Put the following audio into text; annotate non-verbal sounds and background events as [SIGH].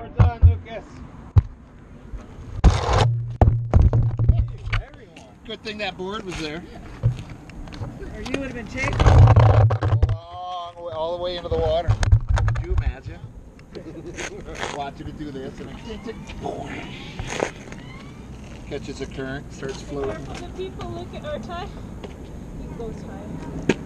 Well done, Lucas. Good thing that board was there. Or you would have been chased Long way, all the way into the water. Could you imagine? [LAUGHS] Watching it do this and it catches a current, starts floating. the people look at our time. You go time.